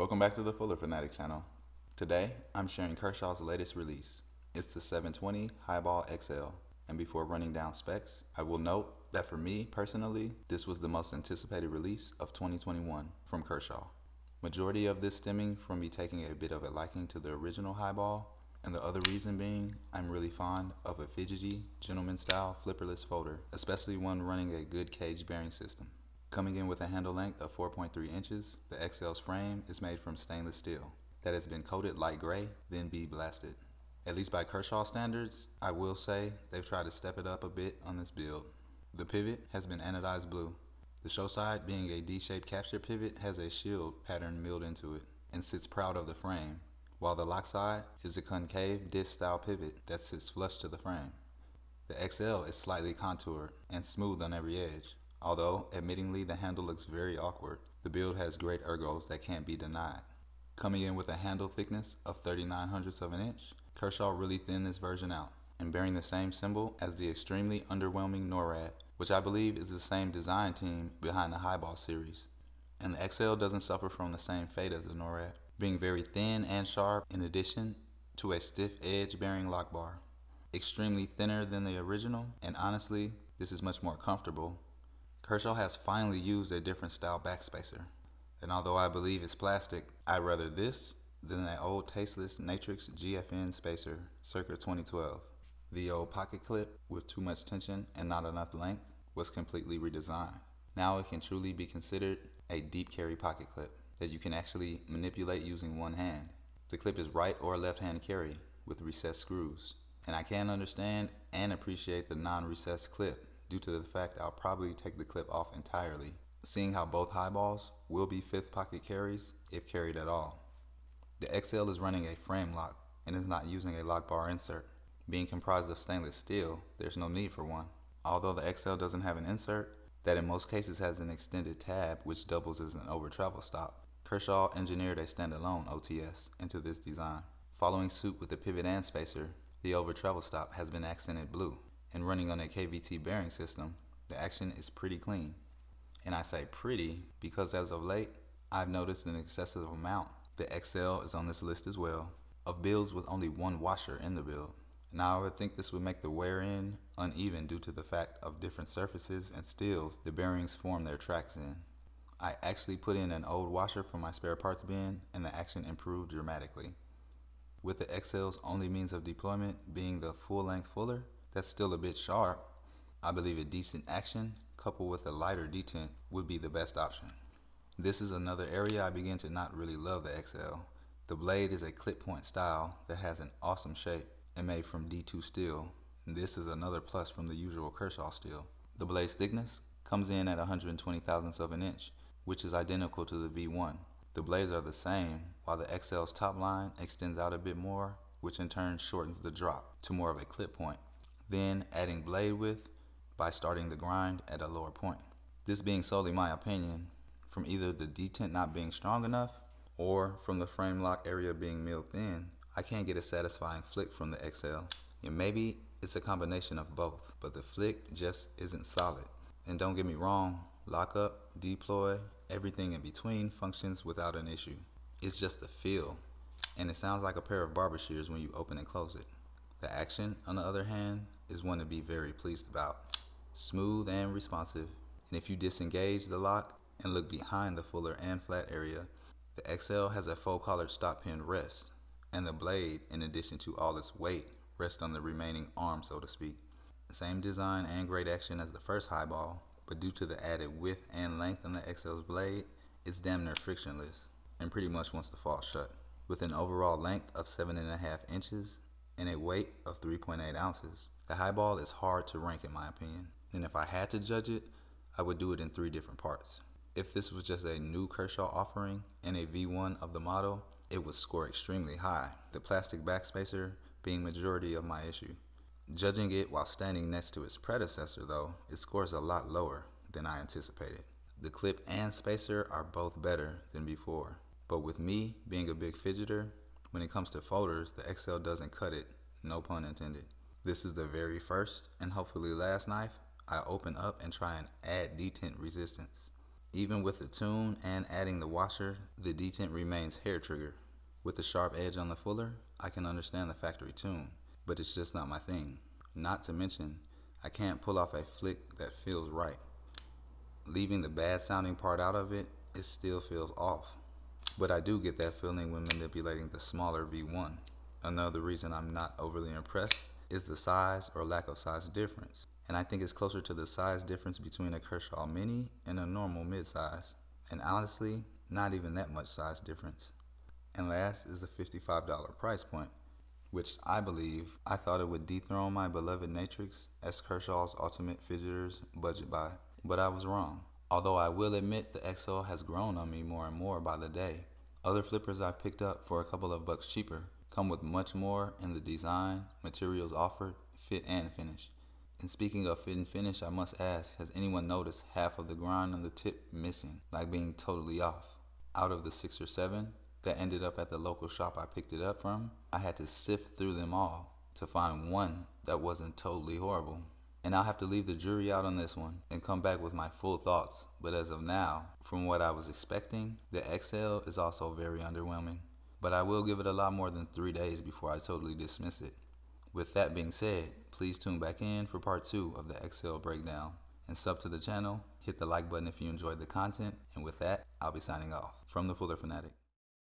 Welcome back to the Fuller Fanatic channel. Today, I'm sharing Kershaw's latest release. It's the 720 Highball XL. And before running down specs, I will note that for me personally, this was the most anticipated release of 2021 from Kershaw. Majority of this stemming from me taking a bit of a liking to the original Highball, and the other reason being I'm really fond of a fidgety, gentleman style flipperless folder, especially one running a good cage bearing system. Coming in with a handle length of 4.3 inches, the XL's frame is made from stainless steel that has been coated light gray, then bead blasted. At least by Kershaw standards, I will say they've tried to step it up a bit on this build. The pivot has been anodized blue. The show side, being a D-shaped capture pivot, has a shield pattern milled into it and sits proud of the frame, while the lock side is a concave disc style pivot that sits flush to the frame. The XL is slightly contoured and smooth on every edge, Although, admittingly, the handle looks very awkward, the build has great ergos that can't be denied. Coming in with a handle thickness of 39 hundredths of an inch, Kershaw really thinned this version out, and bearing the same symbol as the extremely underwhelming NORAD, which I believe is the same design team behind the Highball series. And the XL doesn't suffer from the same fate as the NORAD, being very thin and sharp in addition to a stiff edge bearing lock bar. Extremely thinner than the original, and honestly, this is much more comfortable Kershaw has finally used a different style backspacer. And although I believe it's plastic, I'd rather this than that old tasteless Natrix GFN spacer circa 2012. The old pocket clip with too much tension and not enough length was completely redesigned. Now it can truly be considered a deep carry pocket clip that you can actually manipulate using one hand. The clip is right or left hand carry with recessed screws. And I can understand and appreciate the non-recessed clip due to the fact I'll probably take the clip off entirely, seeing how both highballs will be fifth pocket carries if carried at all. The XL is running a frame lock and is not using a lock bar insert. Being comprised of stainless steel, there's no need for one. Although the XL doesn't have an insert, that in most cases has an extended tab which doubles as an over travel stop. Kershaw engineered a standalone OTS into this design. Following suit with the pivot and spacer, the over travel stop has been accented blue and running on a KVT bearing system, the action is pretty clean. And I say pretty because as of late, I've noticed an excessive amount, the XL is on this list as well, of builds with only one washer in the build. Now I would think this would make the wear in uneven due to the fact of different surfaces and steels the bearings form their tracks in. I actually put in an old washer for my spare parts bin and the action improved dramatically. With the XL's only means of deployment being the full length fuller, that's still a bit sharp, I believe a decent action coupled with a lighter detent would be the best option. This is another area I begin to not really love the XL. The blade is a clip point style that has an awesome shape and made from D2 steel. This is another plus from the usual Kershaw steel. The blade's thickness comes in at 120 thousandths of an inch, which is identical to the V1. The blades are the same, while the XL's top line extends out a bit more, which in turn shortens the drop to more of a clip point then adding blade width by starting the grind at a lower point. This being solely my opinion, from either the detent not being strong enough or from the frame lock area being milled thin, I can't get a satisfying flick from the XL. And maybe it's a combination of both, but the flick just isn't solid. And don't get me wrong, lock up, deploy, everything in between functions without an issue. It's just the feel, and it sounds like a pair of barber shears when you open and close it. The action, on the other hand, is one to be very pleased about. Smooth and responsive. And if you disengage the lock and look behind the fuller and flat area, the XL has a full collared stop pin rest, and the blade, in addition to all its weight, rests on the remaining arm, so to speak. Same design and great action as the first highball, but due to the added width and length on the XL's blade, it's damn near frictionless and pretty much wants to fall shut. With an overall length of 7.5 inches and a weight of 3.8 ounces. The highball is hard to rank in my opinion, and if I had to judge it, I would do it in three different parts. If this was just a new Kershaw offering and a V1 of the model, it would score extremely high, the plastic backspacer being majority of my issue. Judging it while standing next to its predecessor though, it scores a lot lower than I anticipated. The clip and spacer are both better than before, but with me being a big fidgeter, when it comes to folders, the XL doesn't cut it, no pun intended. This is the very first and hopefully last knife I open up and try and add detent resistance. Even with the tune and adding the washer, the detent remains hair trigger. With the sharp edge on the fuller, I can understand the factory tune, but it's just not my thing. Not to mention, I can't pull off a flick that feels right. Leaving the bad sounding part out of it, it still feels off. But I do get that feeling when manipulating the smaller V1. Another reason I'm not overly impressed is the size or lack of size difference and I think it's closer to the size difference between a Kershaw Mini and a normal midsize. And honestly, not even that much size difference. And last is the $55 price point, which I believe I thought it would dethrone my beloved Natrix as Kershaw's ultimate fidgeters budget buy. But I was wrong. Although I will admit the XL has grown on me more and more by the day. Other flippers I've picked up for a couple of bucks cheaper come with much more in the design, materials offered, fit, and finish. And speaking of fit and finish, I must ask, has anyone noticed half of the grind on the tip missing, like being totally off? Out of the six or seven that ended up at the local shop I picked it up from, I had to sift through them all to find one that wasn't totally horrible. And I'll have to leave the jury out on this one and come back with my full thoughts. But as of now, from what I was expecting, the XL is also very underwhelming. But I will give it a lot more than three days before I totally dismiss it. With that being said, please tune back in for part two of the XL breakdown. And sub to the channel, hit the like button if you enjoyed the content, and with that, I'll be signing off. From the Fuller Fanatic.